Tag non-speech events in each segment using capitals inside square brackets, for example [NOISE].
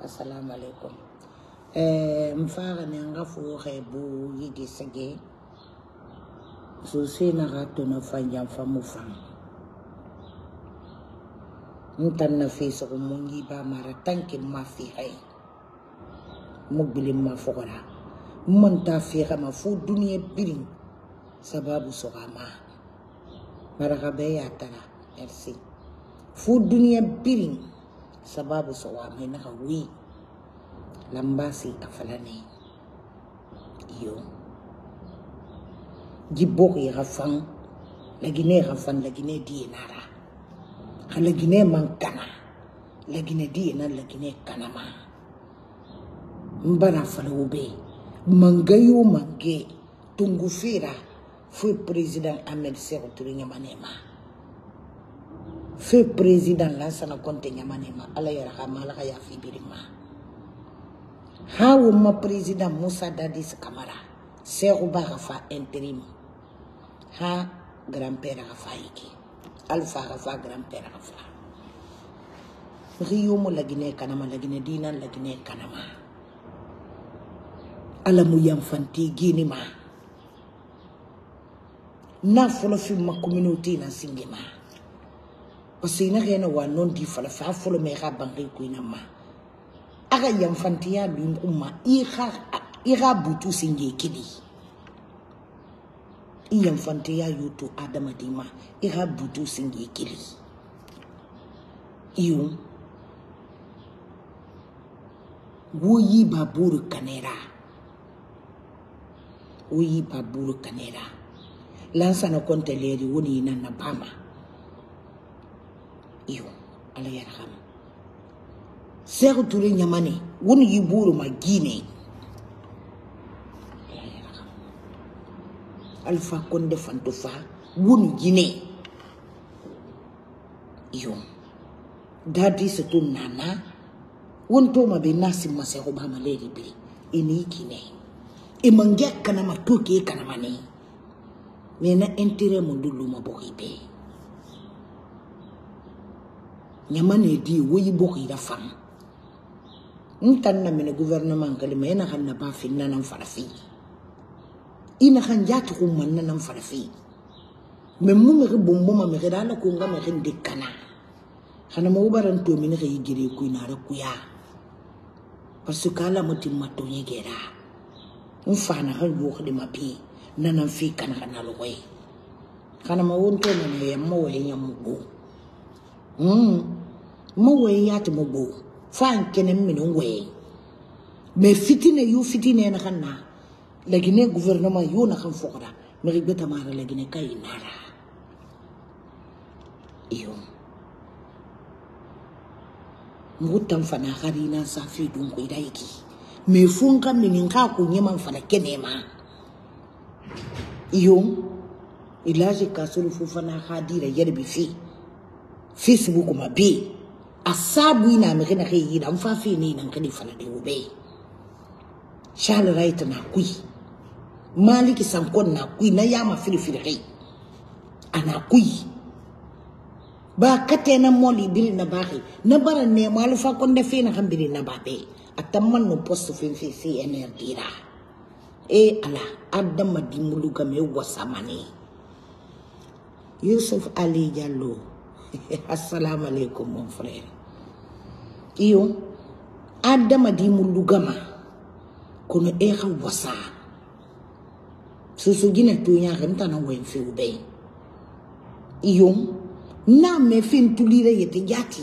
assalamu alaikum eh, mfara ne nga fore bo yigi sege so se na ga tono fanya fa mu fa ntan na fe so mo ngi ba mara tanke ma fi hay mo gbile ma fokora mon ta fi ga ma fu duniya birin sababu so ga ma mara ga be ya tara merci fu duniya birin sababu sɔrɔ a mɛn na ka wi lambasi afalane iyo jibok ya kafang lagine ya kafang lagine diye nara ka lagine man kana lagine diye na lagine kana ma mbara falawo be manga yo mange tungu fira fo president ahmed sekou touré ɲamanema feu président lansana konte ñamanema ala yarahama ala ka yafibirima ha womma président moussa dadis camara seexu ba ka fa intérim ha grand père ka fa yiki alpha ka fa grand père ka fa riyomo lagine kanama lagine dinan lagine kanama ala mu yanfanti ginima na fɔlɔ fi ma communauté na singima parce que ina kena wa non di fala fa folo me ga bangi ko ina ma aga yam fantiya lu umma i ga i ga butu singe kidi i yam fantiya yuto adama di ma i ga butu singe kidi iyo wo yi baburu kanera wo yi baburu kanera lansana konteleri woni ina na bama iyo ala yarham seku ture nyamane woni yiburu magine alfa ya konde fantofa fa woni gine iyo dadi setu nana won to be nasi masego ba leri biri ini kine imangia kana matoke kana mane mena entire mundu luma nyama ne di woyi boko fam ntan na mene gouvernement kali ma kan na ba fi na farafi ina kan jatu ya ko man na Memu farafi me mu me bombo ma me dala ko nga me de kana kana mo baran to ku ina ra ku ya parce que ala mutim mato ye gera un fa na kan bo khadi ma pi na nan fi kana kana lo koy kana ma won to mene go ya, ya, hmm ma wei yati mo bo fan kene mino wei me fitine yu fitine na kanna lagine gouvernement yu na kan fokra me rigbe tamara lagine kai nara iyo mugutan fana hari na safi dun ko idaiki me fun kan min ka ko nyeman fana kene ma iyo ilaji kasuru fu fana hadira yerbi fi facebook ma bi asabu ina magana kai yi dan fafi ne nan kadi fara da ube shal right na kui maliki sankon na kui na yama firfir kai ana kui ba kate na moli biri na bahi na bara ne malufa kon da fina kan biri na babe atamman no post fin fi cnr dira e ala adama dimulu me wasamane yusuf ali jallo [LAUGHS] assalamu alaikum, mon frère iyo adamadimu lugama kono e ka wasa susugina tuñaxe mtana wen few ɓey iyo na me fen tulire yete jati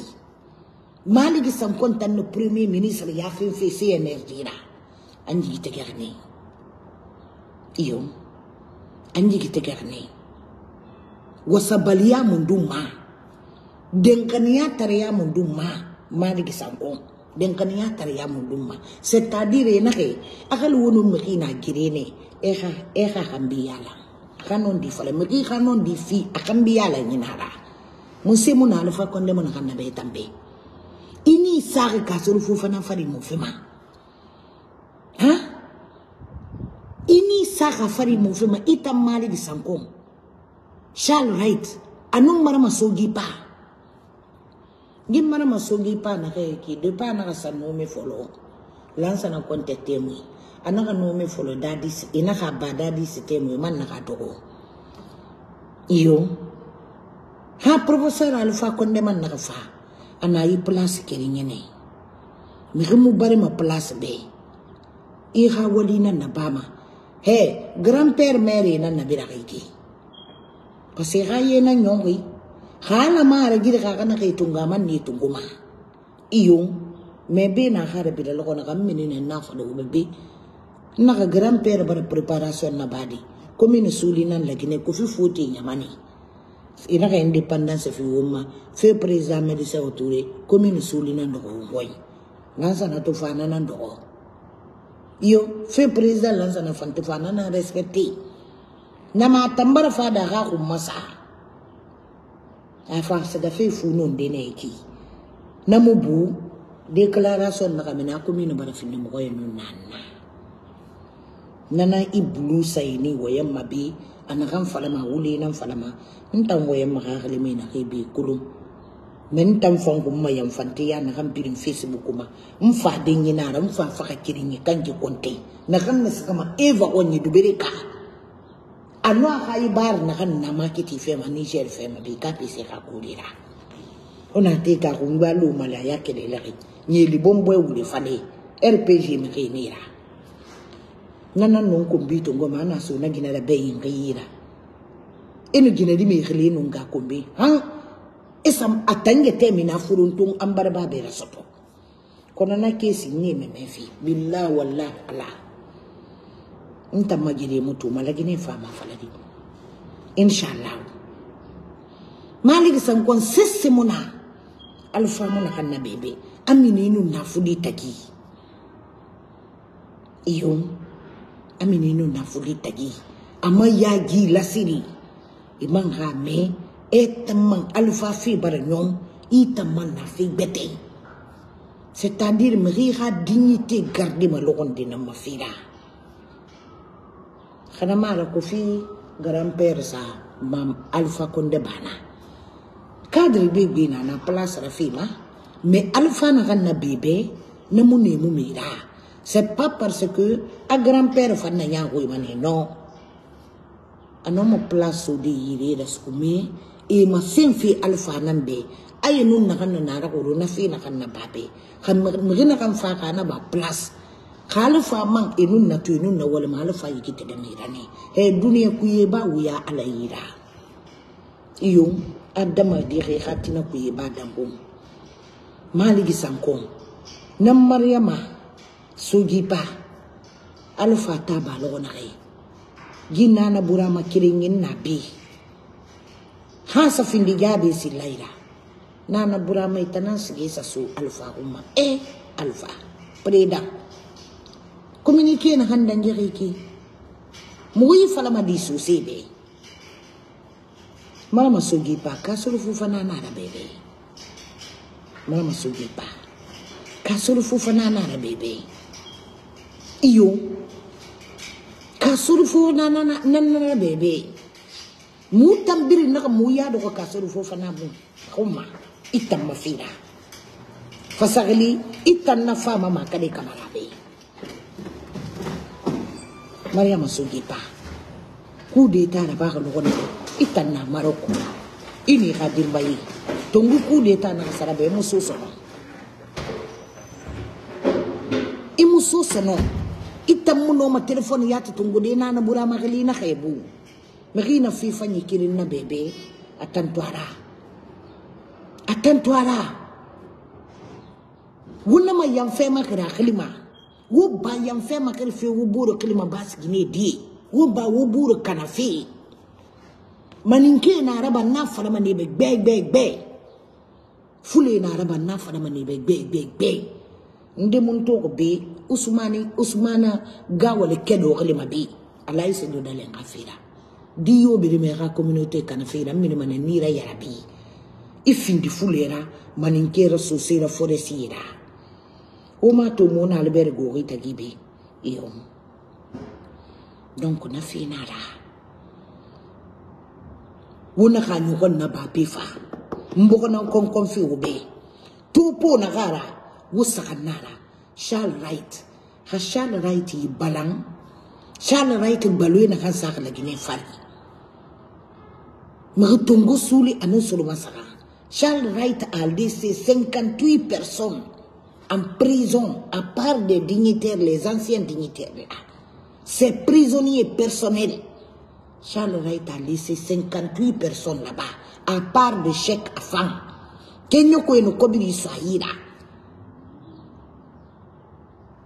maligi sankontan no premier ministre ya fen fe cnr dira an jigi teger iyo an jigi teger ma denkaniya tariya mu dum ma maligi sanko denkaniya tariya mu ma cest dire na ke akal wono mi na girene e kha e kanon di fala mi kanon di fi akambiyala nyinara musi muna alufa konde mun kanna be tambe ini sari kasuru fu fana fari ha ini saka fari mu ita mari sanko Charles Wright, anong marama sogi pa? Qu mas la na kon ha ma na na na hala mara gir ga kana kai tunga man ne tunguma iyo me be na hara bi da logo na kam menene na fa da be na ga grand père bar preparation na badi komi ne suli nan la gine ko fi foti e nyamani ina ga independence fi woma fe president medisa oture komi ne suli nan do boy ngansa na to fana nan do iyo fe president lansa na fantu fana na respecte na ma tambara fa da ga ku masa afa sadafe funon dena yake namu bu declaration na kami na kumi na bana finna mo koyo nun nana nana iblu sayni wayam mabi anakan falama wuli nan falama ntan wayam makakali may nakibi kulum men tan fan kuma yan fante ya na kan birin facebook kuma in fa den yana ran fa fa ka kirin kan ki konte na kan na suka ma eva on yi dubere ka ano e a ka i baari naga nnamaki ti fɛn ma nigɛri fɛn ma bi ka pese ka kolera o na te ka ko n ba lo malaya kɛlɛlɛgɛ ɲeli bɔ n bɔ wule fana ye rpg mi ke ne ra nana non kombi to ngoma ana so na gina da bayi ngayira inu gina di mi khile inu ga kombi han isam e atange temi na furun tun an barba be rasoto kona na kesi ne me mefi billah wallah allah ntamwajilie mutuma fama faladi inshallah maliki sankon sisse muna alfa bebe amini inu nafudi iyo amini inu nafudi ama lasiri me alfa fi bete c'est-à-dire mri dignité garder ma xana mala ko fii grand père sa mam alpha konde bana cadre be gbina na place rafima mais alpha na xan na bébé na mu nemu mira c'est pas parce que a grand père fan na ñangoy mane non anoma place o de yirera sugu mais e ma sen fi alpha nan be aye nun na xan na nara xoro na fi na xan na babe xan mexi na xan fa xana ba place ka alifa man enu natu enu na walima alifa yiki tɛgɛ na yira ne ye duniya ku ye ba wuya ala yira iyo adamaden ka hatina ku ye ba danko maligi sanko na mariyama sojiba alifa ta ba lɔgɔ na ye ji nana burama kelen yin na bi ha safindi jabe si laira nana burama itanan sige sa su alfa umma e eh, alfa preda communiquer na handang jiriki. Mui fala ma disu sebe. Mala masugi pa kasulu fufana na bebe. Mala masugi pa. Kasulu fufana na bebe. Iyo. Kasulu fufana na na bebe. Mu na naka muya do ka kasulu fufana bu. Kuma itam fira. Fasagli itanna fama makade kamarabe. mariama sogepa coup d'état na baa ka lɔgɔ de i tanna mara kunna i n'i ka denba ye tongu coup d'état na sara bɛɛ i muso sɔnɔ i muso sɔnɔ i tammu nɔ ma telefɔni y'a ta tongu de n'a na bura magali na kɛ bu mɛ k'i na f'i fa ɲi kelen na bɛɛ bɛɛ a tantuara a tantuara wunama yanfɛn ma kɛra a hakili ma wo ba yanfɛn ma kɛrɛ fɛ wo b'o kelen ma ba sigi ne di ye wo ba wo b'o kana fɛ maninke na araba na fara ma ne bɛ gbɛɛ gbɛɛ gbɛɛ fule na araba na fara ma ne bɛ gbɛɛ gbɛɛ gbɛɛ n denmuso tɔgɔ bɛ usumani usumana gawale kɛ dɔ kelen ma bi ala ye sen dɔ dalen ka fɛ di y'o bere mɛ ka communauté kana fɛ la min mana nira yarabi i findi fule ra maninke ra sosera foresi ra Oma to mon albert gori et on donc na fina la wona ka nyugon na ba pefa na kon kon fi ube po na gara wusa nara. shall right ha shall right yi e balang shall right e balwe na kan sa kana gine fari magutungu suli anon solo shall right a cinquante 58 personnes en prison, à part des dignitaires, les anciens dignitaires. Ces prisonniers personnels, Charles Wright a laissé 58 personnes là-bas, à part de chèques à femme. Kenyoko et Nokobiri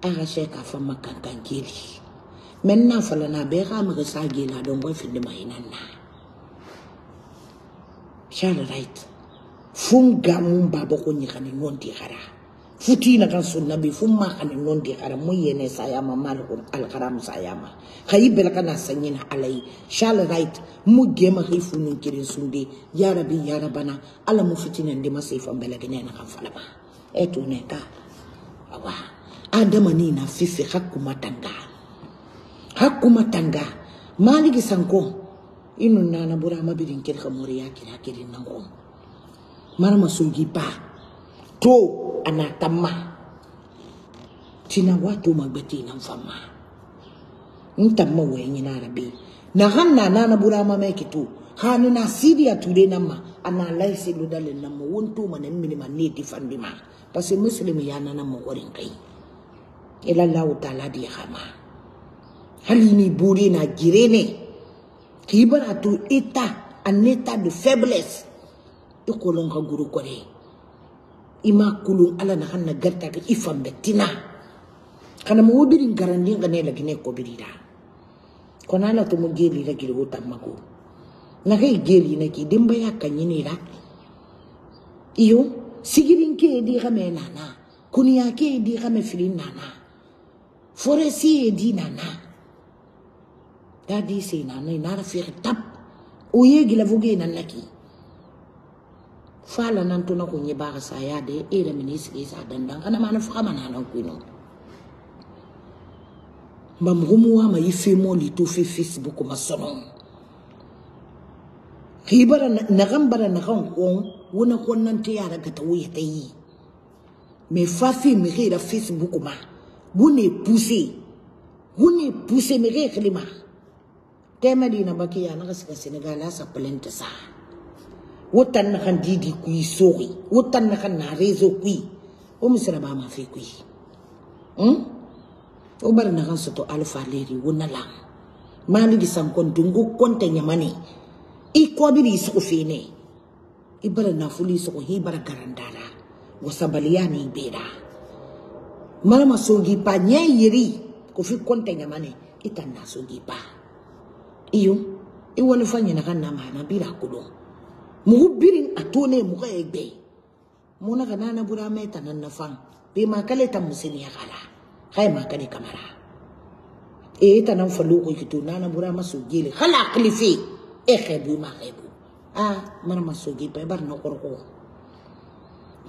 Un chèque à femme Kankangeli. Maintenant, Falana Beram là, donc bref, de Mahinana. Charles Wright. Funga Mumba Boko Nirani Nondirara. futina kan sunna bi fumma anin non di haram mu yene sayama mal al haram sayama khayi bel kana sanyin alai shall right mu gema khay funin kirin sunde ya rabbi ya rabana ala mu fitina ndi masifa bel gane na kan falama e to ne ka awa adama ni na fifi hakuma tanga hakuma tanga maliki sanko inu nana burama birin kirka moriya kira kirin nan ko marma sugi ba to anatama tina watu magbeti na mfama ntamma wa nyina rabi na hanna na na burama mai tu. hanu na siriya ture nama. ma ana laisi ludalin nan ma wuntu minima ne di fandi ma parce muslimi ya nan ma wurin kai ila Allah ta'ala di hama halini buri na gire ne eta to ita aneta de faiblesse to kolon guru kore imakulung ala na hanna garta ka ifam betina kana mo birin garandi ngane la gine ko birira kona la to mo geli la gili wota mako na kai geli na ki dimba ya kanyini la iyo sigirin ke di game nana kuniya ke di game filin nana foresi e di nana dadi se nana nara fi tab o ye gila voge nana ki fala nantuna ya de sayade era minisiki isa dandang ana mana fama na nan kuino mamgumu wa mayife mo fe facebook ma masonon kibara nagan bara nagan kon wona kon nan te yara gata wuya ta yi me fafi mi kira facebook ma wone poussé wone poussé mi kira klima tema dina bakiya na kasika senegal asa plainte sa wotan na kan didi kui sori wotan na kan narezo kui o misira ba ma fe kui hmm? o bar na kan soto alfa leri wona la mani di sam kon dungu konte nyamani i ko bi di fe ne i bar na fuli so hi bar garandara wasabaliani ibera mara masongi pa nyayiri kofi konte nyamani itan na songi pa iyo i wani na kan na mana bira kulon muhubirin atone muka egbe mona kana na bura mai tanan na fan be ma kale ta musini ya kala kai ma kale kamara e tanan falu ko kito na na bura maso gele khala khlifi e khebu ma khebu a mana maso gi pe bar na korko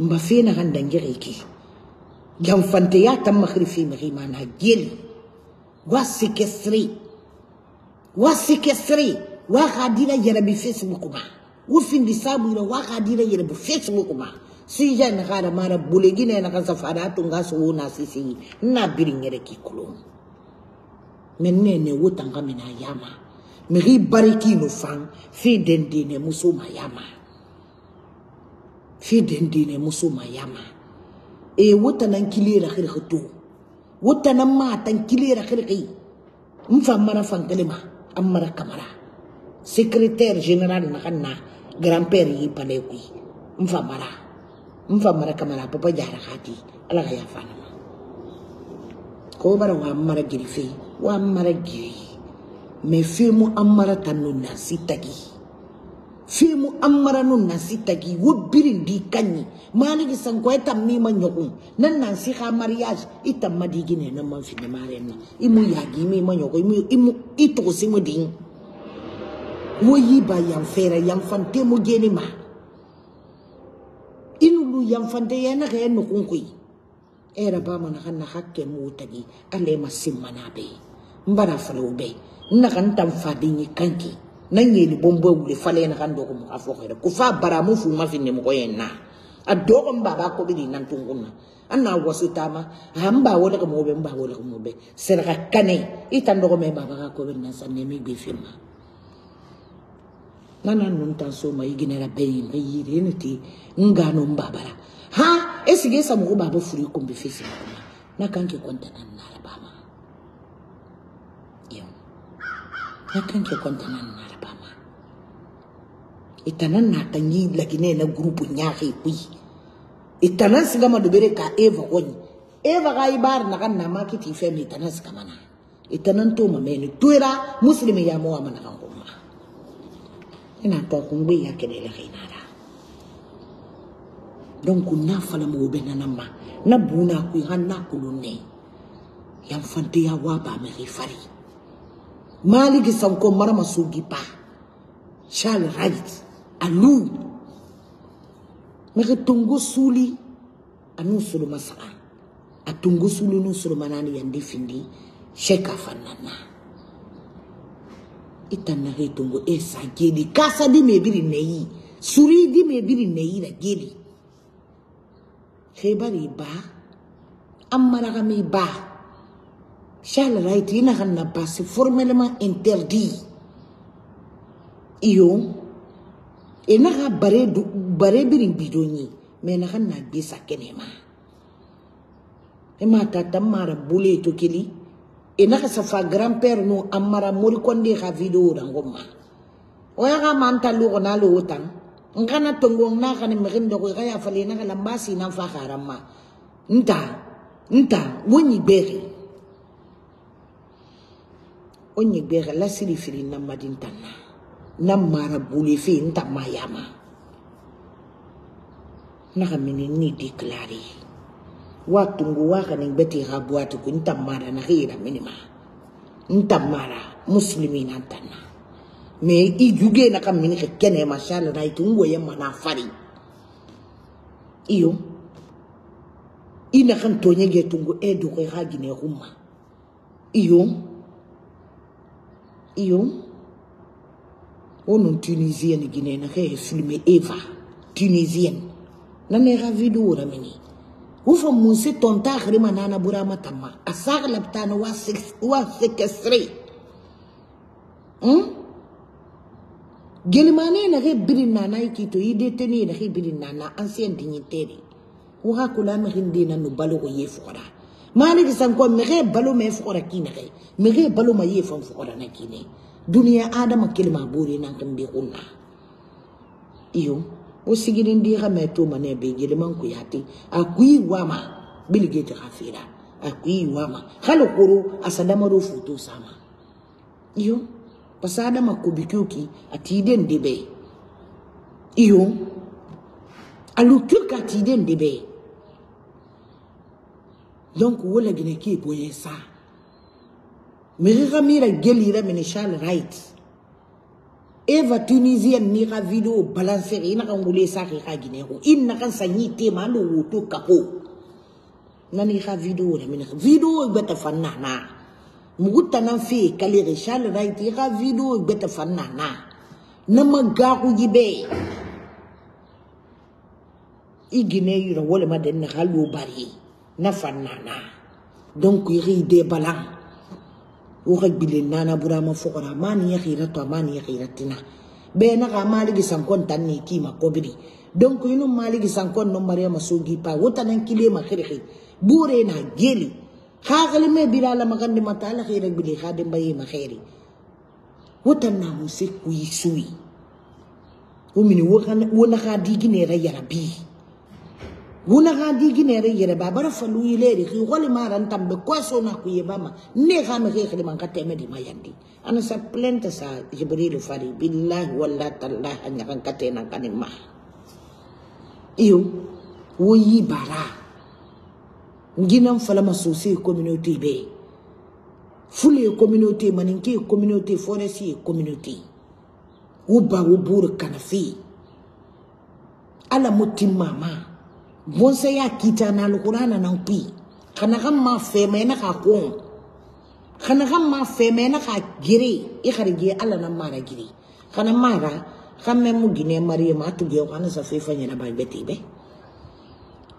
mba fe na kan dange ki jam fante ya tam makhrifi ma ma na gele wasi kesri wasi kesri wa khadina jarabi facebook ba ufindi sabwira wakadira yere bu facebook ma sija nakara mara bulegina naka safara tunga so wona sisi na biringere kikulum menene wutanga mina yama miri bariki no fan fi dendine muso mayama fi dendine muso mayama e wutanan kilera khirkhito wutanan matan kilera khirqi mfa mara fankalima amara kamara secrétaire général na ka na grand père y'i pana ye koyi n fa mara n fa mara kamala papa jara k'a di ala ka yafa ne ma ko bara wa mara giri fe wa mara giri mɛ fɛn mu an mara ta n'o nasi tagi fɛn mu an mara n'o nasi tagi wo biri di ka ɲi maliki sanko e ta min ma ɲɔgɔn na nasi ka mariage i ta ma di gine na ma fini ma na i mu yagi min ma ɲɔgɔn i mu i tɔgɔ se mu di wo yiba yamfera yamfante mo geni ma inulu yamfante yana ga yanu kunkui era ba mana kana hakke mu tagi ale masimana be mbara fala ube na kan tam fadinyi kanki nan yeni bombo wule fala yana kan dogo mu afokere ku fa bara mu fu ma finne mu ko yenna a dogon baba ko bi nan tungunna anna wasu tama hamba wala ko mo be mba wala ko mo be serga kane itan dogo me baba ko be nan sanne mi be firma ngana nontanso mayigenera beyi mayire enete ngano mbabara ha esige esa mogo baba furi kombe fesi makuma nakanke kontana nalabama yo nakanke kontana nalabama itana nata nyi lagine na grupu nyaxe kui itana sigama dobere ka eva goñi eva ga ibar naga namakiti feme itana sigamana itana ntoma mene tuera muslimi yamowa managan gomma inapakumbia kelele kainara donc n'a fala mogo bɛ nanama na buna ku i ka nakolo nɛ yanfanteya wa bamɛri fari maliki sanko maramasogipa charle right alu mɛkɛ tongo suli anu soloma saga a tongo suli nu soloma nani yande findi sheka fannana itannahe tongo esa geli kasa dimebiri neyi suri dimebiri neyi la geli hebari ba amaragami ba shalalaiti inahanna ba c'est formellement interdit iyo enaga bare bare biri bidonyi menahanna bisa kenema ema tata mara bule to keli enaka sa fa grand-père no amara mori konde ka video rango ma o ya ga man talu ko na lo tan ngana tongong na kan merin do ko e ya fale na kala mbasi na fa harama nta nta woni beri onyi beri la siri firi na madin tan na mara bule fe nta mayama na ka mini ni déclarer watungu wakanin beti rabuatu ku ntamara na hira minima ntamara muslimina tana me i juge na kam min kene mashala na itungo yemma na fari iyo ina kan tonye ge tungu edu do ko hagi ne iyo iyo tunisien gine na re sulime eva tunisien na ne ravi do ramini hufa munsi tonta harima nana burama tamma asar labtana wa wa sekesre hmm gelimane na ke birin nana ikito ideteni na ke birin nana ancien dignitaire wa kula mi hindina no balo ko yefora mani ki sanko mi ke balo me fora kine ke mi ke balo ma yefon fora na kine duniya adama kelma buri nan kan bi kunna iyo usigini ndira meto mane begele man ku yati akui wama bilge ta khafira akui wama khalo kuru asadama ro futu sama iyo pasada makubikyuki atide ndebe iyo alukyuka atide ndebe donc wala gine ki boye sa mira mira gelira min shall right eva tunisienne ni ravido video balancer ina ka sa ke e ka Nanira tema ndo to kapo nani e ka la e na mina video beta fanana muguta nan fi kali right ka video beta fanana na maga ku gibe igine yura wala maden na bari na fanana donc iri de balan woka gbile nana bura ma fokora ma ni ya to ma ni ya tina be na ga mali gi sankon tan ni ki ma kobiri donc yino mali gi sankon no pa wota kile ma khiri khiri bure na geli kha gali me bila la ma gandi ma tala kha e de ma khiri wota na mu se ku yi suwi o mini wona kha digi ne yarabi wuna ga diginere yere ba bara falu ileri ki gole maran tambe kwaso na ku yeba ma ne ga me ke khidman ka teme di mayandi ana sa plenta sa jibril fari billahi walla tallahi anya kan katena kan ma iyo wo yi bara nginan fala masosi e community be fule e community maninki e community foresi community wo ba wo bur kanafi ala mutimama mama Bonse ya kita na alkurana na upi. Kana kama femena ka kon. Kana femena ka giri. Ikari giri ala na mara giri. Kana mara kame mu gine mariye ma tu gyo kana sa fefa nyana ba beti be.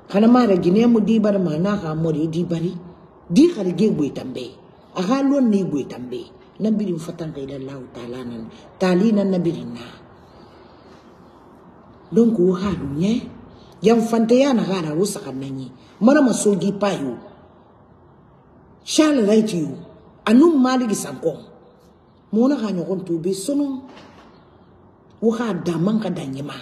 Kana mara gine mu di bar mana ka mori di bari. Di kari giri gwe tambe. Aga lon ni gwe tambe. Nabirin fatan kaida lau talanan. Talina nabirin na. Donc, haru nye. yamfanteyana hana wo sagannanyi mana masogi payo charles right yo anum maligi sankon mona ha nyogon to be sono wo ha daman ka danyima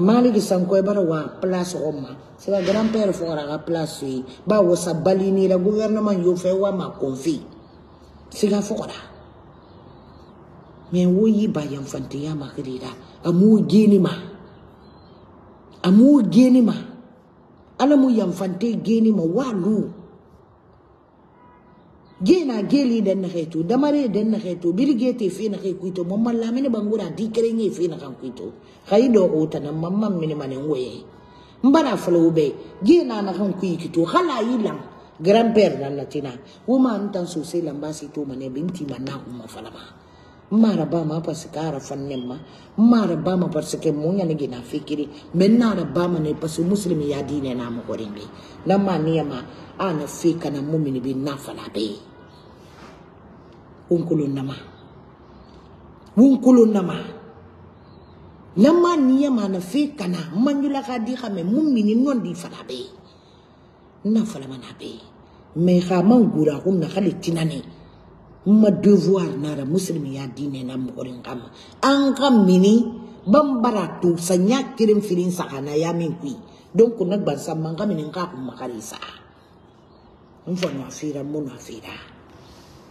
maligi sanko e bara wa place o ma c'est la grand père fo ra place yi e. ba wo sa balini la gouvernement yo fe wa ma confi siga fo ra mais wo yi ba yamfanteya ma kirira amu gini ma amu geni ma ala mu yanfante geni ma walu gena geli den na xeetu damare den na xeetu biri gete fe na xey kuito mamma lamine bangura di kere nge fe na xan kuito xayi do xutana mamma mine mane ngoye mbara falow be gena na xan kuyi kito xala yi lam grand père na latina woma antan sose lambasi to mane binti manna umma falama marabama parce que arafanema marabama parce que munya ne gina fikiri menna rabama ne parce que muslimi ya dine na mugorimbe lamma niyama ana fika na mumini bi nafala be unkulun nama unkulun nama lamma niyama na fika na manjula ka di kame mumini non di fala be nafala mana be me kha mangura kumna khali tinane ma devoir nara muslimiya dine na mogorin kama an ka mini ban bara to sanya kirin firin sakana ya min kui don ku na ban san man ka mini ka kun makari sa in fa na fira mun na fira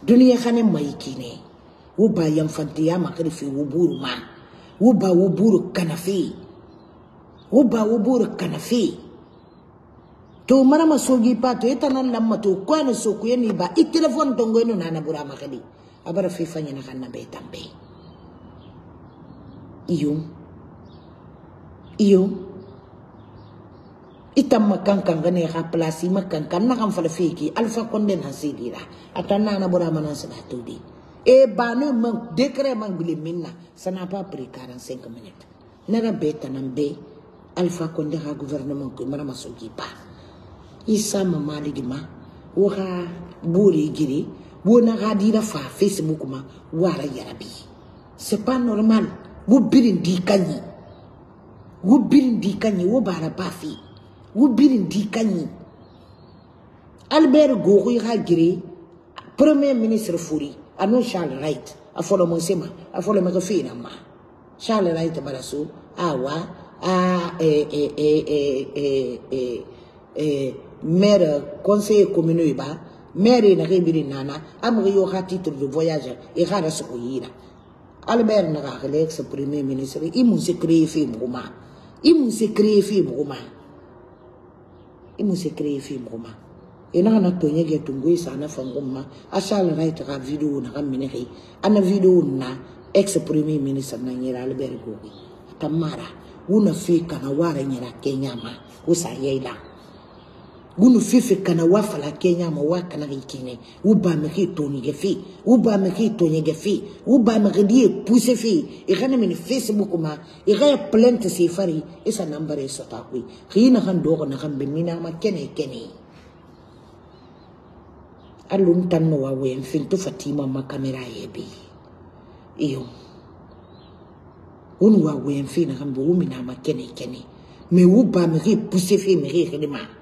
duniya kane mai kine u ba yan fantiya makari fi u buru ma u ba u buru kanafi u ba u buru kanafi to mana masogi pa to eta nan lamma to ko na so ko yeni ba i telefon to ngoyno nana bura makadi abara fi fanya na kanna be tambe iyo iyo itam makan kan gane ha ya place makan kan na kan fala fiki alfa konden hasidira atan nana bura manan sa to di e no man décret man bile minna ça n'a pas pris 45 minutes nara be tanan alfa konde ha gouvernement ko mara masogi pa isama malidima waxa bore gere wona xa dira fa facebook ma wara yarabi c'est pas normal wo birin di kanyi wo birin di kanyi wo bara ba fi wo birin di kanyi albert goxoy xa gere premier ministre fori ano charles wright a folomo sema a folome xa fena ma charles wright bara so awa a eh, eh, eh, eh, eh, eh, eh, eh, maire conseiller communaux ba maire ina ga biri nana amga yo ga titre de voyage e ga ra so yira albert na ga le ex premier ministre i e mu se créer fi muguma i e mu se créer fi muguma i e mu se créer fi muguma ina na to nye ge tungu isa na fanguma asal right ga video na ga mine ga ana video na ex premier ministre na nyira albert gogi tamara una fika na wara nyira kenya ma usa yeila gunu fefe kana wa fala kenya ma wa kana ri kene u ba me ke to ni gefe u ba me ke to ni gefe u ba me ke die pousse fe e kana min facebook ma e ga plainte se fari e sa number e sota ku khina han do ko na kan be mina ma kene kene alum tan no wa we en fin to fatima ma kamera e be iyo unu wa we en fin na kan be u mina ma kene kene me u ba me ke pousse fe me ke ma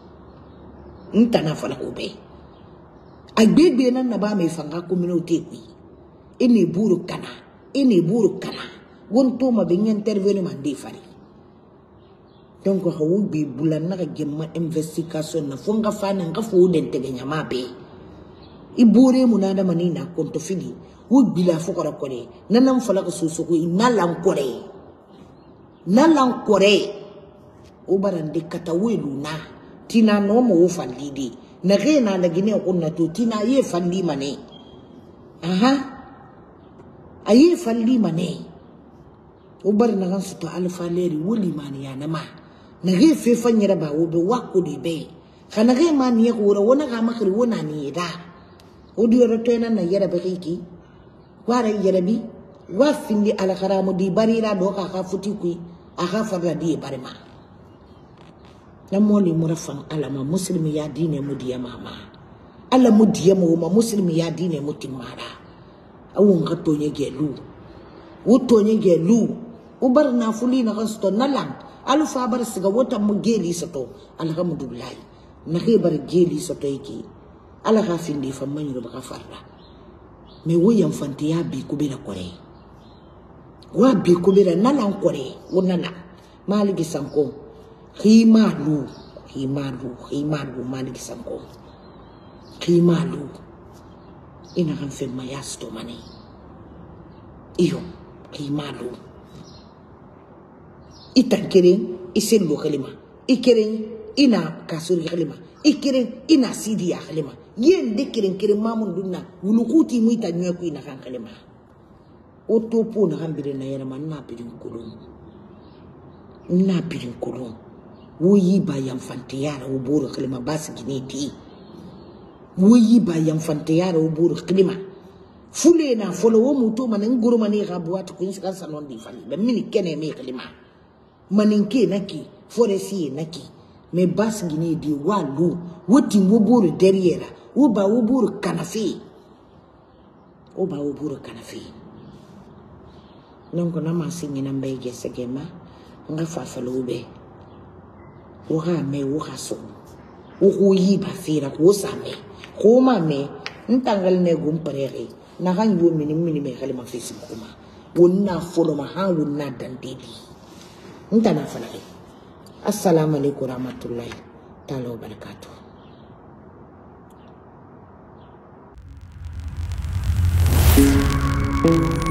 n tana fana ko bɛɛ agbègbè na naba mɛ fanga komina o tɛ koyi e ne buru kana e ne buru kana won to ma bɛ ɲɛ intervenir ma n de fari donc ka o bi bula na ka gɛmma investigation na fo n ka fa na n ka fo o dɛntɛgɛ ɲama bɛɛ i bore mun adamani na kɔntɔ fili o bila fo kɔrɔ kɔrɛ na nan fala ka sosogo i na lan kɔrɛ na lan kɔrɛ o bara n de kata wo na tina nomo wo fandi de nage na nagine kunna to tina ye fandi mane aha aye fandi mane o bari na kan suto alfa leri wuli mani ya nama nage fe fanyira ba wo wako de be kana ge mani ya ko wona ga makri wona ni da o di ro e na yara be kiki wara yara bi wa findi alkaramu di barira do ka ka futi kui aga farla di e barima lamɔ lemura fan ala ma muslimi ya dine mu diya mama ala mu diya mu ma muslimi ya dine mu timara awun ga tonye gelu wu tonye gelu u bar na fuli na kan sto nalam alu fa bar siga wota mu geli sato alhamdulillah na ke bar geli sato yake ala ga finde fa manyo ba farra me wo yan fante ya bi ko be da kore wa bi ko be da nalan kore wonana maligi sanko himalu khimalu, khimalu manigisa mko. Khimalu. Ina kanfe mayasto mani. Iyo, khimalu. Itankere isello kalima. Ikere ina kasuri kalima. Ikere ina sidi ya kalima. Yende keren keren mamun dunna. Wulukuti muita nyweku ina kan kalima. Otopo na kambire na yerema na pirin kulum. Na pirin kulum wo yi ba yamfantiyara wo boro kilima basi gine ti wo yi ba fule na folo wo muto mana ngoro mani ga buat kun sika sanon di fali be mini kene me kilima maninke naki foresi naki me basi gine di walu woti wo boro derrière wo ba wo boro kanafe wo ba wo na ma singina nga fafalo be o ga mɛn o ga sɔn o k'o yi ba fera k'o samɛ k'o ma mɛn n tangali na go n pɛrɛgɛ na ga y'o mini mini mɛ gale ma facebook ma wo na fɔlɔ ma han wo na dante di n tana fana kɛ assalamu alaikum rahmatulahi ta'ala wa barakatuh thank you